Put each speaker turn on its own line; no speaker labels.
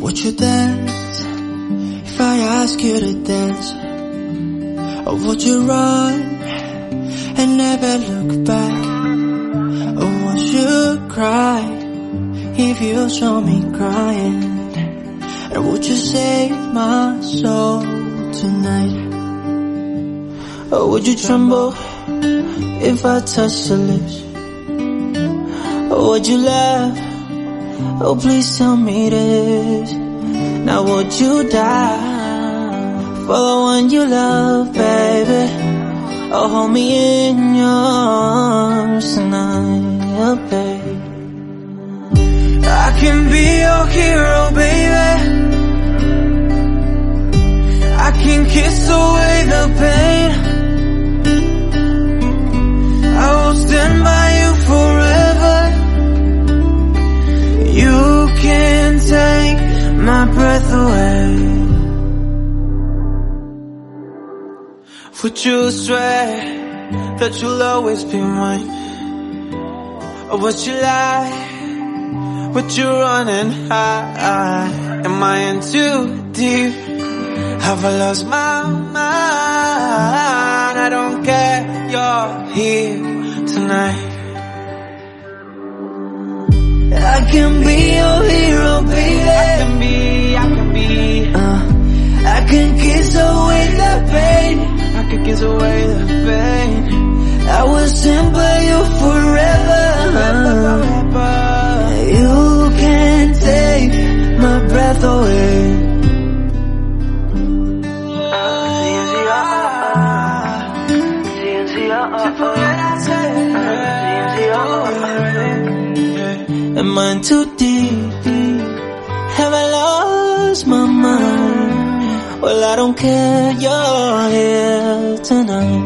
dance if I ask you to dance? Or would you run and never look back? Or would you cry if you saw me crying? And would you save my soul tonight? Or would you tremble if I touched your lips? Or would you laugh? Oh, please tell me this. Now would you die for the one you love, baby? Oh, hold me in your arms tonight, yeah, babe. I can be your hero, baby. I can kiss away breath away. Would you swear that you'll always be mine? Or would you lie? Would you run and hide? Am I in too deep? Have I lost my mind? I don't care, you're here tonight. I can be Too deep? Have I lost my mind? Well, I don't care, you're here tonight.